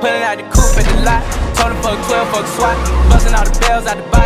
Pulling out the coupe at the lot. Told him fuck 12, fuck SWAT. Busting all the bells out the box.